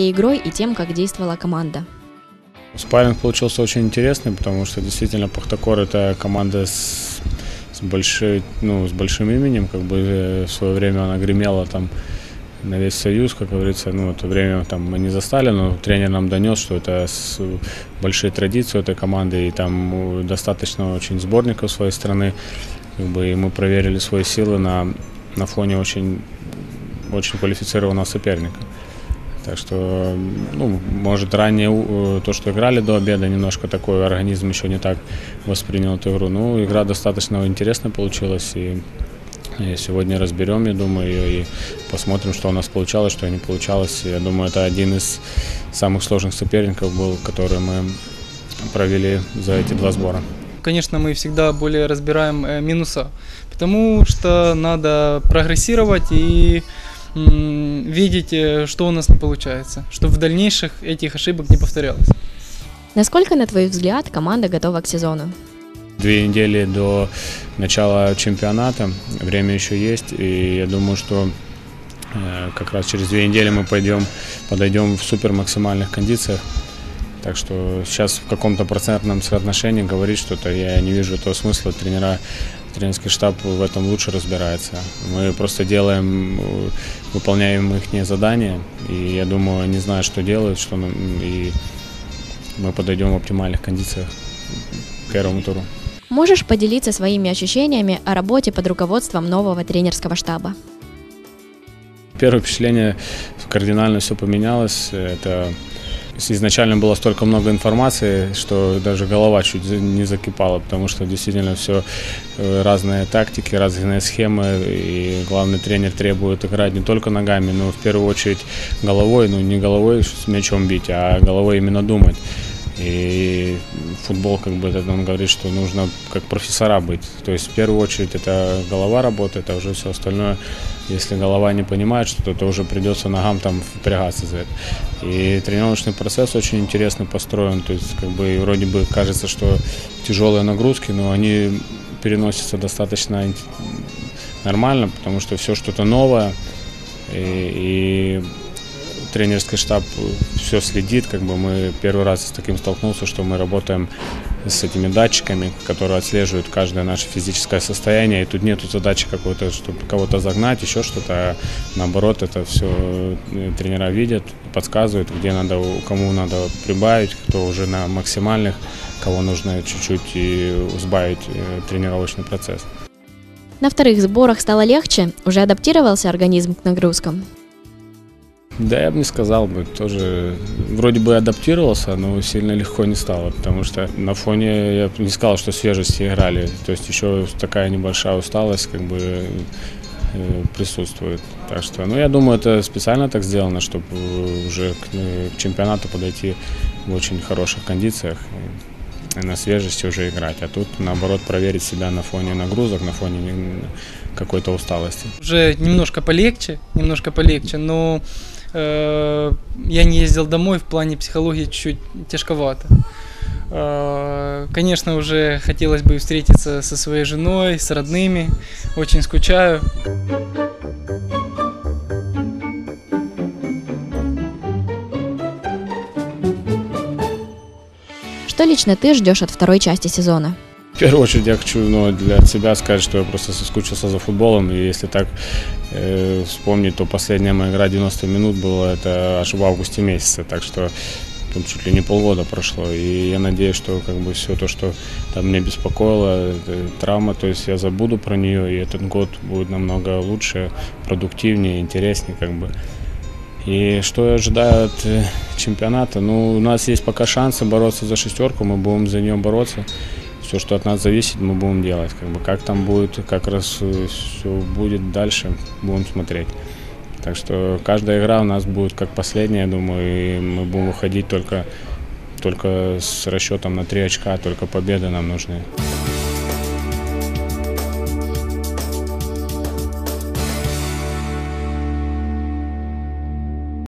и игрой и тем, как действовала команда. Спарринг получился очень интересный, потому что действительно Пахтакор это команда с, с, большой, ну, с большим именем, как бы э, в свое время она гремела там на весь Союз, как говорится, ну, это время там мы не застали, но тренер нам донес, что это с большие традиции у этой команды, и там достаточно очень сборников своей страны, как бы, и мы проверили свои силы на, на фоне очень, очень квалифицированного соперника. Так что, ну, может, ранее э, то, что играли до обеда, немножко такой организм еще не так воспринял эту игру. Ну, игра достаточно интересная получилась, и Сегодня разберем, я думаю, ее и посмотрим, что у нас получалось, что не получалось. Я думаю, это один из самых сложных соперников был, который мы провели за эти два сбора. Конечно, мы всегда более разбираем э, минуса, потому что надо прогрессировать и видеть, э, что у нас не получается, чтобы в дальнейших этих ошибок не повторялось. Насколько, на твой взгляд, команда готова к сезону? Две недели до начала чемпионата, время еще есть, и я думаю, что э, как раз через две недели мы пойдем, подойдем в супер максимальных кондициях. Так что сейчас в каком-то процентном соотношении говорить что-то я не вижу этого смысла. Тренера, тренерский штаб в этом лучше разбирается. Мы просто делаем, выполняем их задания, и я думаю, они знают, что делают, что и мы подойдем в оптимальных кондициях к первому туру. Можешь поделиться своими ощущениями о работе под руководством нового тренерского штаба? Первое впечатление кардинально все поменялось. Это изначально было столько много информации, что даже голова чуть не закипала, потому что действительно все э, разные тактики, разные схемы, и главный тренер требует играть не только ногами, но в первую очередь головой, ну не головой с мячом бить, а головой именно думать. И футбол, как бы, он говорит, что нужно как профессора быть. То есть в первую очередь это голова работает, а уже все остальное, если голова не понимает что-то, то уже придется ногам там впрягаться за это. И тренировочный процесс очень интересно построен. То есть как бы вроде бы кажется, что тяжелые нагрузки, но они переносятся достаточно нормально, потому что все что-то новое. И, и тренерский штаб все следит, как бы мы первый раз с таким столкнулся, что мы работаем с этими датчиками, которые отслеживают каждое наше физическое состояние, и тут нету задачи какой-то, чтобы кого-то загнать, еще что-то, а наоборот, это все э, тренера видят, подсказывают, где надо, кому надо прибавить, кто уже на максимальных, кого нужно чуть-чуть и сбавить э, тренировочный процесс. На вторых сборах стало легче, уже адаптировался организм к нагрузкам. Да, я бы не сказал бы. Тоже вроде бы адаптировался, но сильно легко не стало, потому что на фоне я не сказал, что свежести играли. То есть еще такая небольшая усталость как бы э, присутствует. Так что, ну, я думаю, это специально так сделано, чтобы уже к, к чемпионату подойти в очень хороших кондициях на свежести уже играть. А тут, наоборот, проверить себя на фоне нагрузок, на фоне какой-то усталости. Уже немножко полегче, немножко полегче, но Э, я не ездил домой, в плане психологии чуть-чуть тяжковато. Э, конечно, уже хотелось бы встретиться со своей женой, с родными. Очень скучаю. Что лично ты ждешь от второй части сезона? В первую очередь я хочу ну, для себя сказать, что я просто соскучился за футболом. И если так э, вспомнить, то последняя моя игра 90 минут была это аж в августе месяце. Так что там чуть ли не полгода прошло. И я надеюсь, что как бы все то, что там меня беспокоило, травма, то есть я забуду про нее, и этот год будет намного лучше, продуктивнее, интереснее как бы. И что я ожидаю от э, чемпионата? Ну, у нас есть пока шансы бороться за шестерку, мы будем за нее бороться все, что от нас зависит, мы будем делать. Как бы как там будет, как раз э, все будет дальше, будем смотреть. Так что каждая игра у нас будет как последняя, думаю, и мы будем выходить только, только с расчетом на три очка, только победы нам нужны.